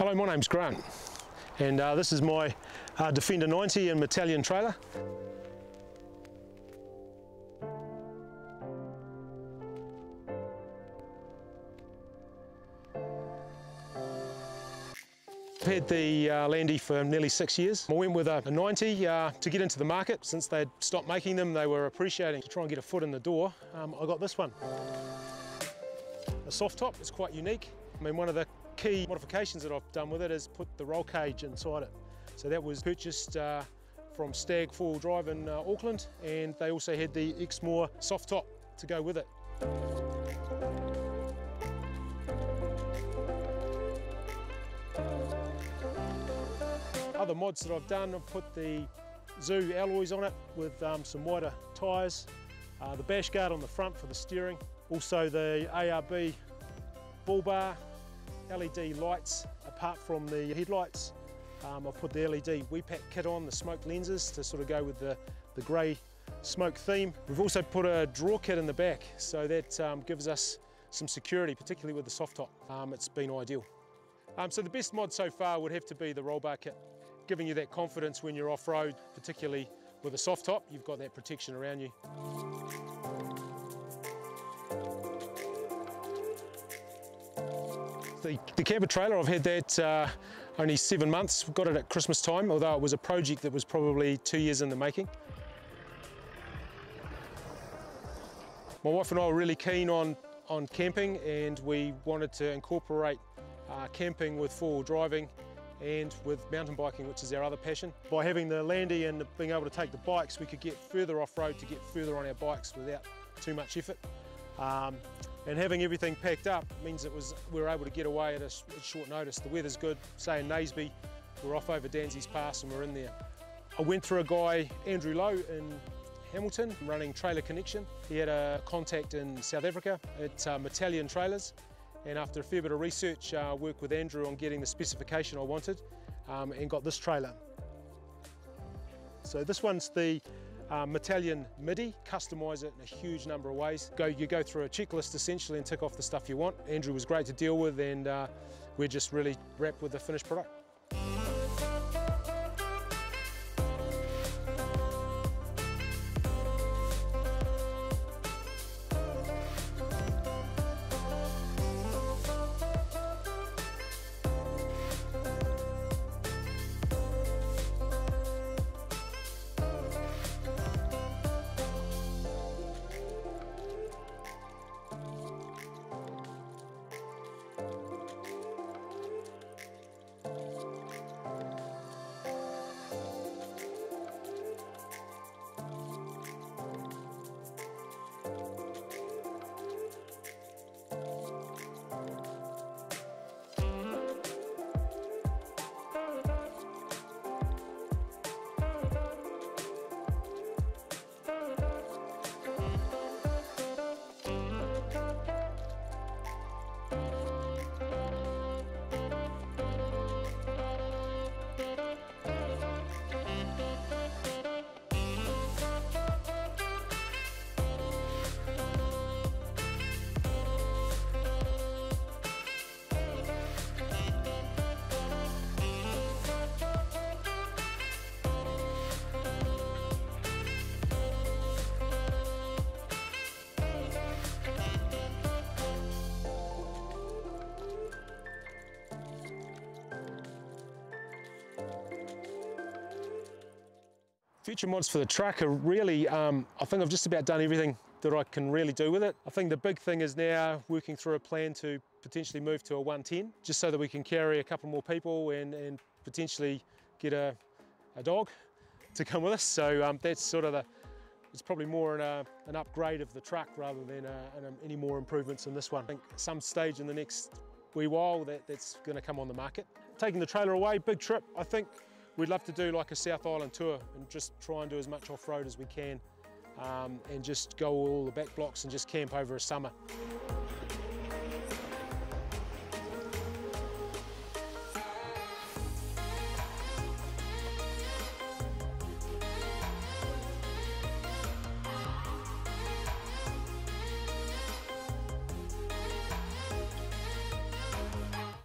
Hello, my name's Grant and uh, this is my uh, Defender 90 and Metalian trailer. I've had the uh, Landy for nearly six years. I went with a, a 90 uh, to get into the market. Since they'd stopped making them, they were appreciating to try and get a foot in the door. Um, I got this one. A soft top, it's quite unique. I mean, one of the key modifications that I've done with it is put the roll cage inside it. So that was purchased uh, from Stag four-wheel drive in uh, Auckland and they also had the Exmoor soft top to go with it. Other mods that I've done, I've put the Zoo alloys on it with um, some wider tyres, uh, the bash guard on the front for the steering, also the ARB bull bar, LED lights apart from the headlights. Um, I've put the LED Wipac kit on, the smoke lenses to sort of go with the, the grey smoke theme. We've also put a draw kit in the back so that um, gives us some security, particularly with the soft top. Um, it's been ideal. Um, so the best mod so far would have to be the roll bar kit, giving you that confidence when you're off-road, particularly with a soft top, you've got that protection around you. The, the camper trailer, I've had that uh, only seven months. Got it at Christmas time, although it was a project that was probably two years in the making. My wife and I were really keen on, on camping and we wanted to incorporate uh, camping with four-wheel driving and with mountain biking, which is our other passion. By having the Landy and being able to take the bikes, we could get further off-road to get further on our bikes without too much effort. Um, and having everything packed up means it was we were able to get away at a short notice. The weather's good, say in Naseby, we're off over Danseys Pass and we're in there. I went through a guy, Andrew Lowe in Hamilton, running Trailer Connection. He had a contact in South Africa at uh, Metalian Trailers and after a fair bit of research, uh, worked with Andrew on getting the specification I wanted um, and got this trailer. So this one's the uh, MIDI, customise it in a huge number of ways. Go, you go through a checklist essentially and tick off the stuff you want. Andrew was great to deal with and uh, we're just really rapt with the finished product. Future mods for the truck are really, um, I think I've just about done everything that I can really do with it. I think the big thing is now working through a plan to potentially move to a 110, just so that we can carry a couple more people and, and potentially get a, a dog to come with us. So um, that's sort of the, it's probably more an, uh, an upgrade of the truck rather than uh, an, any more improvements in this one. I think some stage in the next wee while that, that's going to come on the market. Taking the trailer away, big trip. I think We'd love to do like a South Island tour and just try and do as much off-road as we can um, and just go all the back blocks and just camp over a summer.